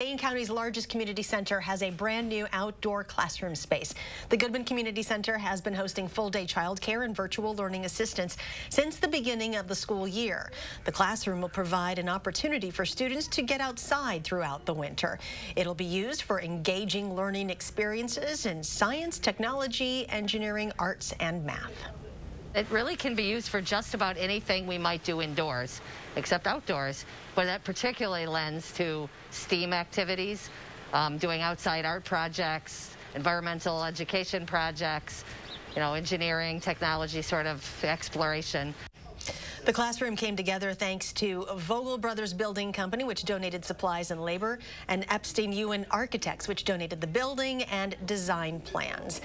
Dane County's largest community center has a brand new outdoor classroom space. The Goodman Community Center has been hosting full-day childcare and virtual learning assistance since the beginning of the school year. The classroom will provide an opportunity for students to get outside throughout the winter. It'll be used for engaging learning experiences in science, technology, engineering, arts, and math. It really can be used for just about anything we might do indoors, except outdoors. But that particularly lends to STEAM activities, um, doing outside art projects, environmental education projects, you know, engineering, technology sort of exploration. The classroom came together thanks to Vogel Brothers Building Company, which donated supplies and labor, and Eppstein Uhen Architects, which donated the building and design plans.